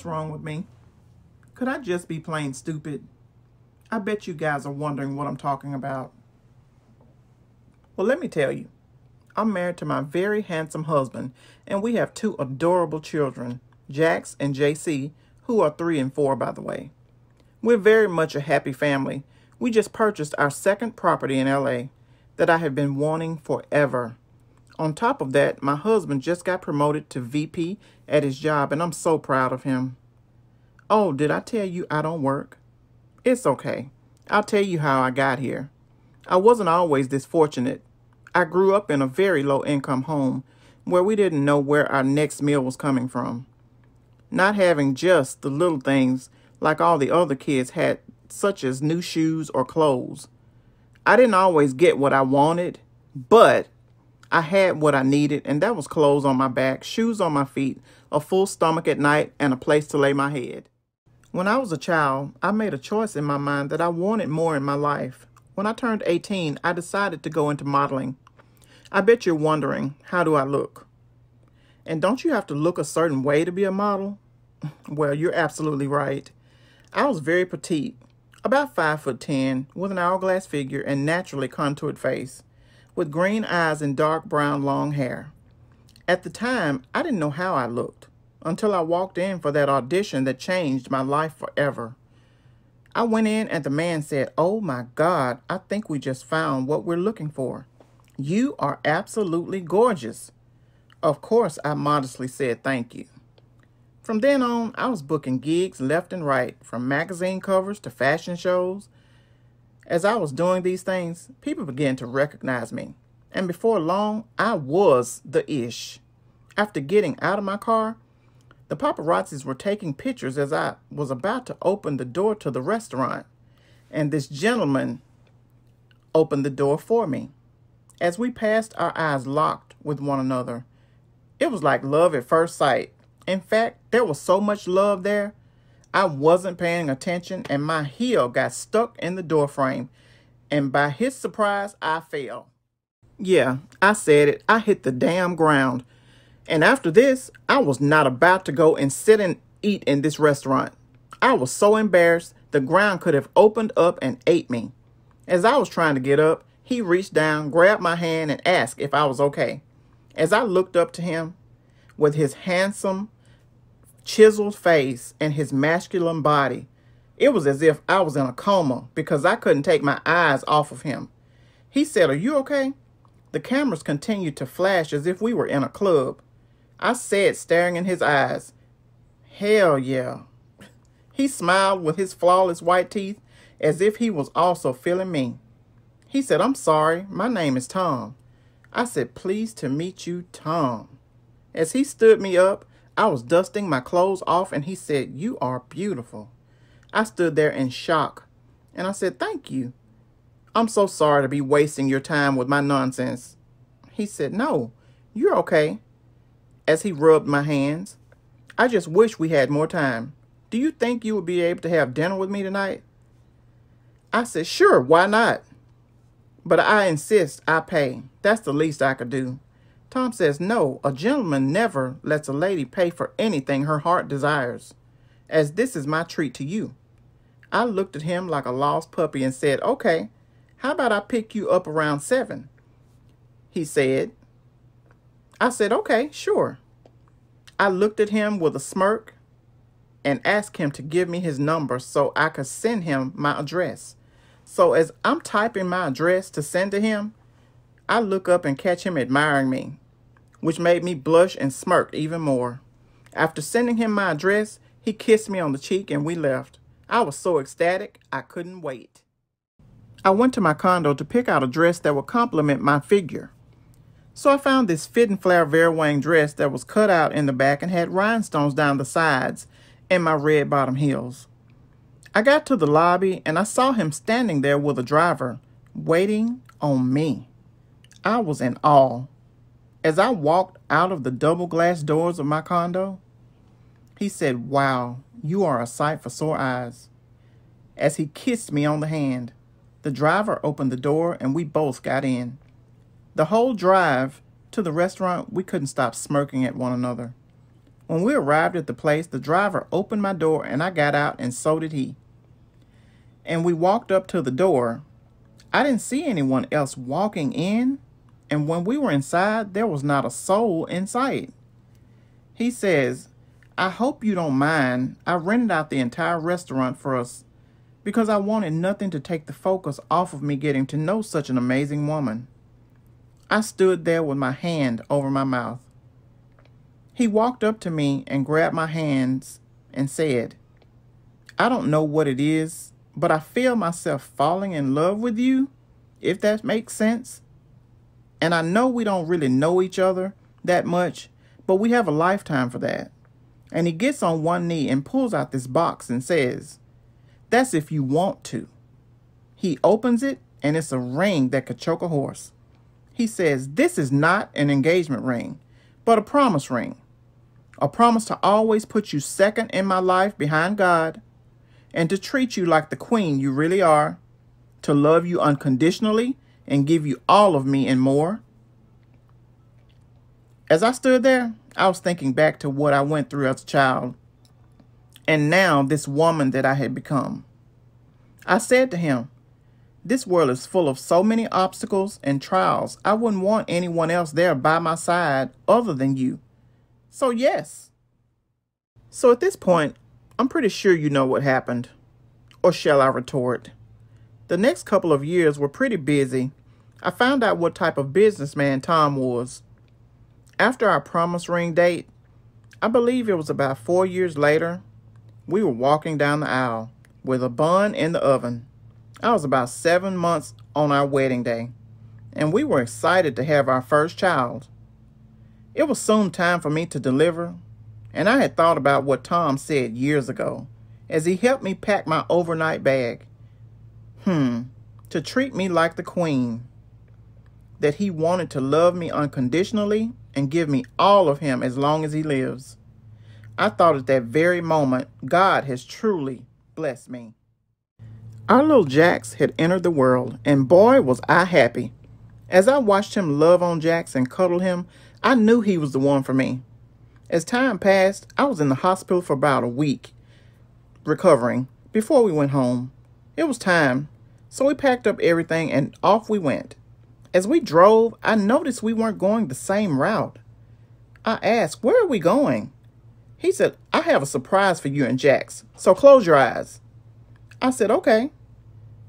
What's wrong with me? Could I just be plain stupid? I bet you guys are wondering what I'm talking about. Well, let me tell you. I'm married to my very handsome husband, and we have two adorable children, Jax and JC, who are three and four, by the way. We're very much a happy family. We just purchased our second property in LA that I have been wanting forever. On top of that, my husband just got promoted to VP at his job, and I'm so proud of him. Oh, did I tell you I don't work? It's okay. I'll tell you how I got here. I wasn't always this fortunate. I grew up in a very low income home where we didn't know where our next meal was coming from. Not having just the little things like all the other kids had, such as new shoes or clothes. I didn't always get what I wanted, but I had what I needed, and that was clothes on my back, shoes on my feet, a full stomach at night, and a place to lay my head. When I was a child, I made a choice in my mind that I wanted more in my life. When I turned 18, I decided to go into modeling. I bet you're wondering, how do I look? And don't you have to look a certain way to be a model? Well, you're absolutely right. I was very petite, about 5 foot 10, with an hourglass figure and naturally contoured face with green eyes and dark brown long hair. At the time, I didn't know how I looked until I walked in for that audition that changed my life forever. I went in and the man said, Oh my God, I think we just found what we're looking for. You are absolutely gorgeous. Of course, I modestly said thank you. From then on, I was booking gigs left and right, from magazine covers to fashion shows as I was doing these things, people began to recognize me. And before long, I was the ish. After getting out of my car, the paparazzis were taking pictures as I was about to open the door to the restaurant. And this gentleman opened the door for me. As we passed, our eyes locked with one another. It was like love at first sight. In fact, there was so much love there I wasn't paying attention and my heel got stuck in the doorframe. And by his surprise, I fell. Yeah, I said it. I hit the damn ground. And after this, I was not about to go and sit and eat in this restaurant. I was so embarrassed, the ground could have opened up and ate me. As I was trying to get up, he reached down, grabbed my hand, and asked if I was okay. As I looked up to him, with his handsome, chiseled face, and his masculine body. It was as if I was in a coma because I couldn't take my eyes off of him. He said, Are you okay? The cameras continued to flash as if we were in a club. I said, staring in his eyes, Hell yeah. He smiled with his flawless white teeth as if he was also feeling me. He said, I'm sorry, my name is Tom. I said, Pleased to meet you, Tom. As he stood me up, I was dusting my clothes off and he said, You are beautiful. I stood there in shock and I said, Thank you. I'm so sorry to be wasting your time with my nonsense. He said, No, you're okay. As he rubbed my hands, I just wish we had more time. Do you think you would be able to have dinner with me tonight? I said, Sure, why not? But I insist I pay. That's the least I could do. Tom says, No, a gentleman never lets a lady pay for anything her heart desires, as this is my treat to you. I looked at him like a lost puppy and said, Okay, how about I pick you up around seven? He said, I said, Okay, sure. I looked at him with a smirk and asked him to give me his number so I could send him my address. So as I'm typing my address to send to him, I look up and catch him admiring me, which made me blush and smirk even more. After sending him my address, he kissed me on the cheek and we left. I was so ecstatic, I couldn't wait. I went to my condo to pick out a dress that would complement my figure. So I found this fit and flare Vera Wang dress that was cut out in the back and had rhinestones down the sides and my red bottom heels. I got to the lobby and I saw him standing there with a driver, waiting on me. I was in awe. As I walked out of the double glass doors of my condo, he said, Wow, you are a sight for sore eyes. As he kissed me on the hand, the driver opened the door and we both got in. The whole drive to the restaurant, we couldn't stop smirking at one another. When we arrived at the place, the driver opened my door and I got out, and so did he. And we walked up to the door. I didn't see anyone else walking in, and when we were inside, there was not a soul in sight. He says, I hope you don't mind. I rented out the entire restaurant for us because I wanted nothing to take the focus off of me getting to know such an amazing woman. I stood there with my hand over my mouth. He walked up to me and grabbed my hands and said, I don't know what it is, but I feel myself falling in love with you, if that makes sense. And I know we don't really know each other that much, but we have a lifetime for that. And he gets on one knee and pulls out this box and says, That's if you want to. He opens it and it's a ring that could choke a horse. He says, This is not an engagement ring, but a promise ring. A promise to always put you second in my life behind God and to treat you like the queen you really are, to love you unconditionally and give you all of me and more. As I stood there, I was thinking back to what I went through as a child, and now this woman that I had become. I said to him, This world is full of so many obstacles and trials. I wouldn't want anyone else there by my side other than you. So, yes. So, at this point, I'm pretty sure you know what happened. Or shall I retort? The next couple of years were pretty busy. I found out what type of businessman Tom was. After our promise ring date, I believe it was about four years later, we were walking down the aisle with a bun in the oven. I was about seven months on our wedding day, and we were excited to have our first child. It was soon time for me to deliver, and I had thought about what Tom said years ago as he helped me pack my overnight bag. Hmm, to treat me like the queen. That he wanted to love me unconditionally and give me all of him as long as he lives. I thought at that very moment, God has truly blessed me. Our little Jax had entered the world, and boy, was I happy. As I watched him love on Jax and cuddle him, I knew he was the one for me. As time passed, I was in the hospital for about a week, recovering, before we went home. It was time, so we packed up everything and off we went. As we drove, I noticed we weren't going the same route. I asked, Where are we going? He said, I have a surprise for you and Jax, so close your eyes. I said, Okay.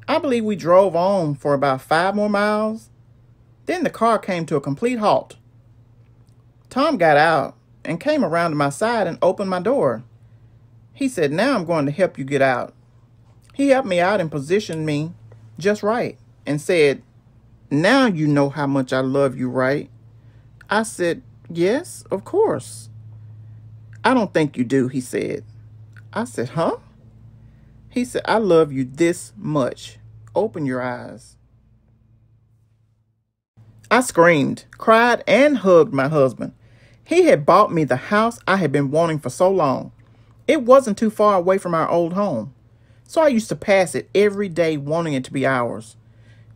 I believe we drove on for about five more miles. Then the car came to a complete halt. Tom got out and came around to my side and opened my door. He said, Now I'm going to help you get out. He helped me out and positioned me just right and said, now you know how much I love you, right? I said, Yes, of course. I don't think you do, he said. I said, Huh? He said, I love you this much. Open your eyes. I screamed, cried, and hugged my husband. He had bought me the house I had been wanting for so long. It wasn't too far away from our old home, so I used to pass it every day wanting it to be ours.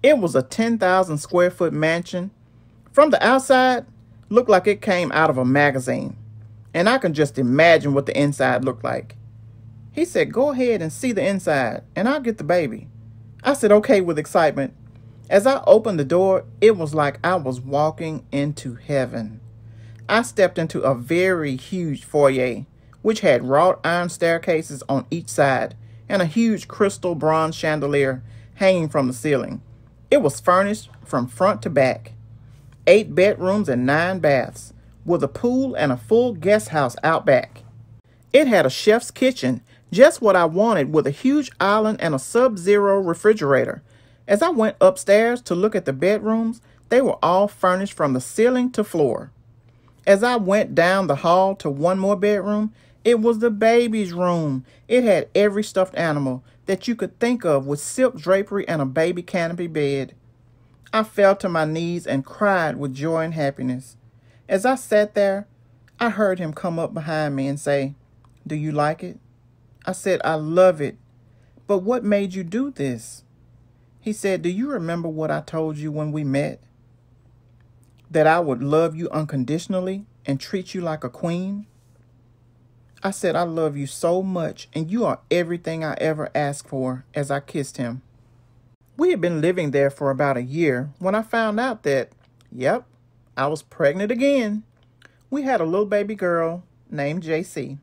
It was a 10,000 square foot mansion. From the outside, looked like it came out of a magazine. And I can just imagine what the inside looked like. He said, Go ahead and see the inside, and I'll get the baby. I said, Okay, with excitement. As I opened the door, it was like I was walking into heaven. I stepped into a very huge foyer, which had wrought iron staircases on each side and a huge crystal bronze chandelier hanging from the ceiling. It was furnished from front to back. Eight bedrooms and nine baths, with a pool and a full guest house out back. It had a chef's kitchen, just what I wanted, with a huge island and a sub zero refrigerator. As I went upstairs to look at the bedrooms, they were all furnished from the ceiling to floor. As I went down the hall to one more bedroom, it was the baby's room. It had every stuffed animal, that you could think of with silk drapery and a baby canopy bed. I fell to my knees and cried with joy and happiness. As I sat there, I heard him come up behind me and say, Do you like it? I said, I love it. But what made you do this? He said, Do you remember what I told you when we met? That I would love you unconditionally and treat you like a queen? I said, I love you so much, and you are everything I ever asked for as I kissed him. We had been living there for about a year when I found out that, yep, I was pregnant again. We had a little baby girl named JC.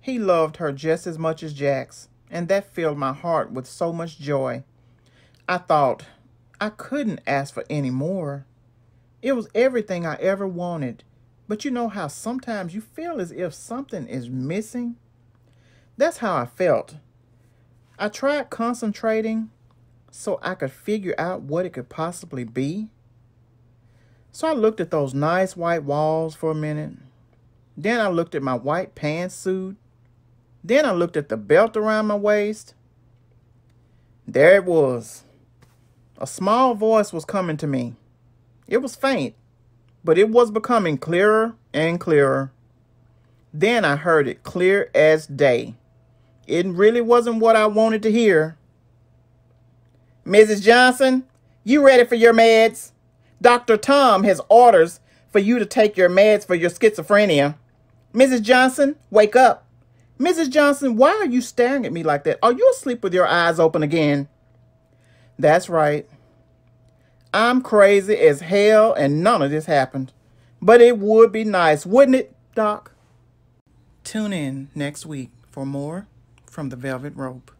He loved her just as much as Jax, and that filled my heart with so much joy. I thought I couldn't ask for any more. It was everything I ever wanted but you know how sometimes you feel as if something is missing? That's how I felt. I tried concentrating so I could figure out what it could possibly be. So I looked at those nice white walls for a minute. Then I looked at my white pantsuit. Then I looked at the belt around my waist. There it was. A small voice was coming to me. It was faint, but it was becoming clearer and clearer. Then I heard it clear as day. It really wasn't what I wanted to hear. Mrs. Johnson, you ready for your meds? Dr. Tom has orders for you to take your meds for your schizophrenia. Mrs. Johnson, wake up. Mrs. Johnson, why are you staring at me like that? Are you asleep with your eyes open again? That's right. I'm crazy as hell and none of this happened. But it would be nice, wouldn't it, Doc? Tune in next week for more from the Velvet Rope.